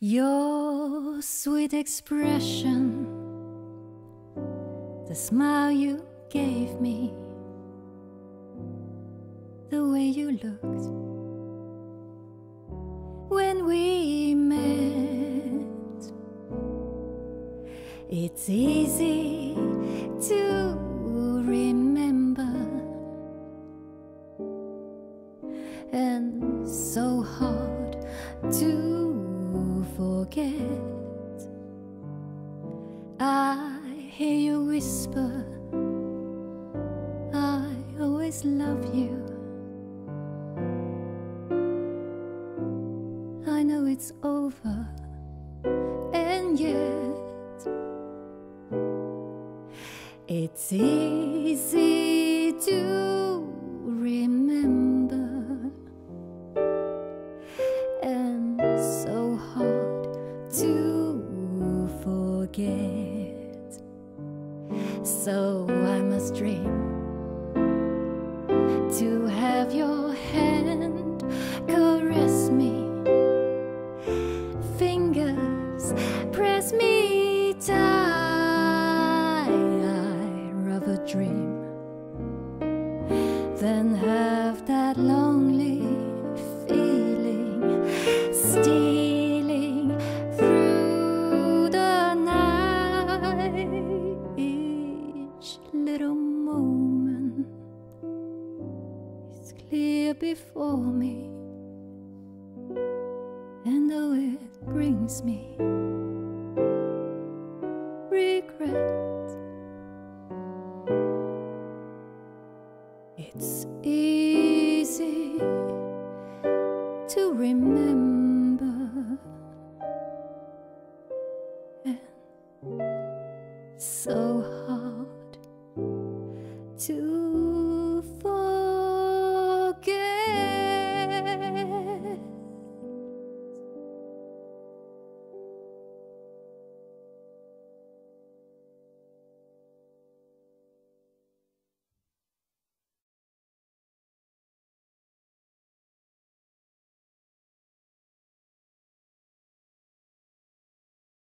Your sweet expression, the smile you gave me, the way you looked when we met. It's easy to remember and so hard to forget. I hear you whisper, I always love you. I know it's over, and yet it's easy to So I must dream to have your hand caress me, fingers press me tight. I rather dream. Than have that lonely each little moment is clear before me, and though it brings me regret, it's easy to remember. And so hard to